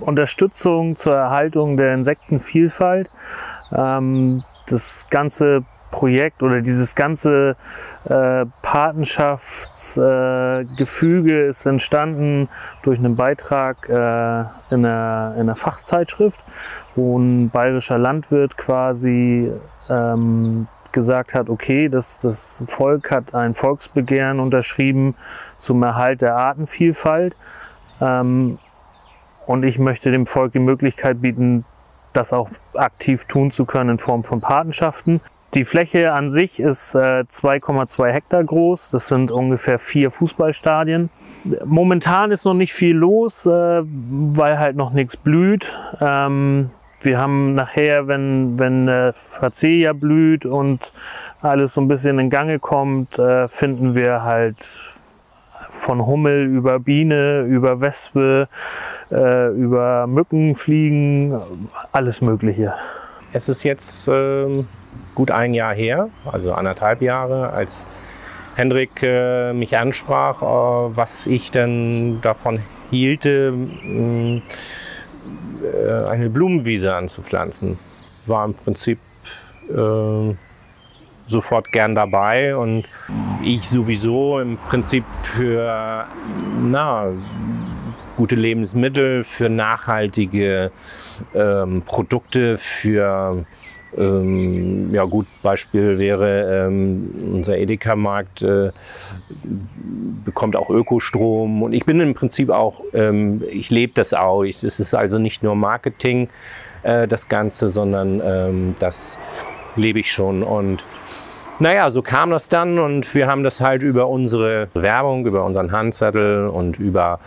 Unterstützung zur Erhaltung der Insektenvielfalt. Ähm, das ganze Projekt oder dieses ganze äh, Patenschaftsgefüge äh, ist entstanden durch einen Beitrag äh, in, einer, in einer Fachzeitschrift, wo ein bayerischer Landwirt quasi ähm, gesagt hat, okay, das, das Volk hat ein Volksbegehren unterschrieben zum Erhalt der Artenvielfalt. Ähm, und ich möchte dem Volk die Möglichkeit bieten, das auch aktiv tun zu können in Form von Patenschaften. Die Fläche an sich ist äh, 2,2 Hektar groß. Das sind ungefähr vier Fußballstadien. Momentan ist noch nicht viel los, äh, weil halt noch nichts blüht. Ähm, wir haben nachher, wenn, wenn äh, Facelia blüht und alles so ein bisschen in Gange kommt, äh, finden wir halt von Hummel über Biene, über Wespe, äh, über Mücken, Fliegen, alles Mögliche. Es ist jetzt äh, gut ein Jahr her, also anderthalb Jahre, als Hendrik äh, mich ansprach, was ich denn davon hielte, äh, eine Blumenwiese anzupflanzen. War im Prinzip äh, sofort gern dabei und ich sowieso im Prinzip für na, gute Lebensmittel, für nachhaltige ähm, Produkte, für ähm, ja gut, Beispiel wäre ähm, unser Edeka-Markt äh, bekommt auch Ökostrom und ich bin im Prinzip auch, ähm, ich lebe das auch. Es ist also nicht nur Marketing äh, das Ganze, sondern ähm, das lebe ich schon und naja, so kam das dann und wir haben das halt über unsere Werbung, über unseren Handzettel und über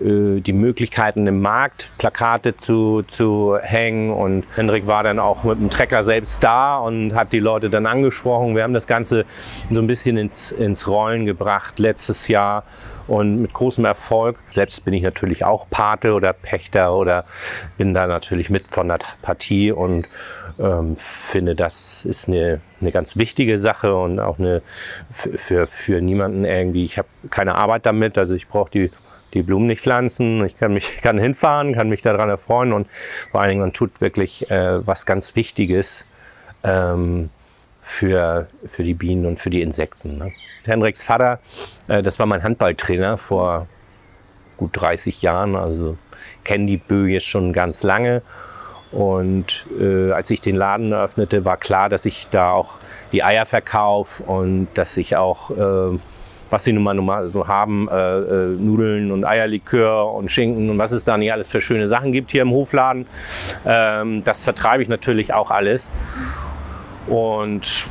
äh, die Möglichkeiten im Markt, Plakate zu, zu hängen. Und Hendrik war dann auch mit dem Trecker selbst da und hat die Leute dann angesprochen. Wir haben das Ganze so ein bisschen ins, ins Rollen gebracht letztes Jahr und mit großem Erfolg. Selbst bin ich natürlich auch Pate oder Pächter oder bin da natürlich mit von der Partie und ähm, finde, das ist eine, eine ganz wichtige Sache und auch eine für, für, niemanden irgendwie, ich habe keine Arbeit damit, also ich brauche die, die Blumen nicht pflanzen, ich kann mich kann hinfahren, kann mich daran erfreuen und vor allen Dingen man tut wirklich äh, was ganz Wichtiges ähm, für, für die Bienen und für die Insekten. Ne? Henriks Vater, äh, das war mein Handballtrainer vor gut 30 Jahren, also kenne die Bö jetzt schon ganz lange und äh, als ich den Laden eröffnete, war klar, dass ich da auch die Eier verkaufe und dass ich auch, äh, was sie nun mal, nun mal so haben, äh, äh, Nudeln und Eierlikör und Schinken und was es da nicht alles für schöne Sachen gibt hier im Hofladen. Ähm, das vertreibe ich natürlich auch alles. Und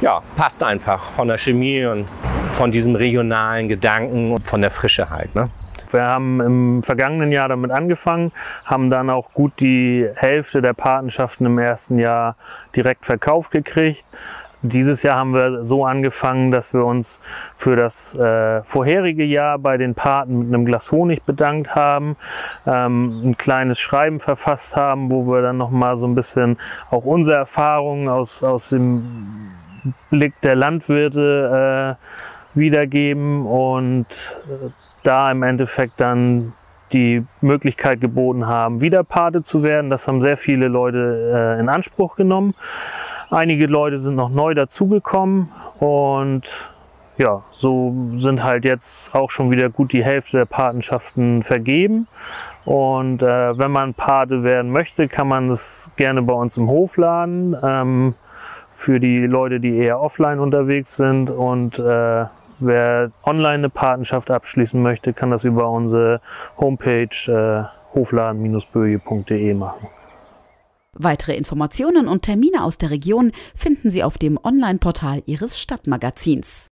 ja, passt einfach von der Chemie und von diesem regionalen Gedanken und von der Frische halt. Ne? Wir haben im vergangenen Jahr damit angefangen, haben dann auch gut die Hälfte der Patenschaften im ersten Jahr direkt verkauft gekriegt. Dieses Jahr haben wir so angefangen, dass wir uns für das äh, vorherige Jahr bei den Paten mit einem Glas Honig bedankt haben, ähm, ein kleines Schreiben verfasst haben, wo wir dann nochmal so ein bisschen auch unsere Erfahrungen aus, aus dem Blick der Landwirte äh, wiedergeben und äh, da im Endeffekt dann die Möglichkeit geboten haben, wieder Pate zu werden. Das haben sehr viele Leute äh, in Anspruch genommen. Einige Leute sind noch neu dazugekommen und ja, so sind halt jetzt auch schon wieder gut die Hälfte der Patenschaften vergeben. Und äh, wenn man Pate werden möchte, kann man das gerne bei uns im Hof laden. Ähm, für die Leute, die eher offline unterwegs sind und äh, Wer online eine Patenschaft abschließen möchte, kann das über unsere Homepage äh, hofladen-böje.de machen. Weitere Informationen und Termine aus der Region finden Sie auf dem Online-Portal Ihres Stadtmagazins.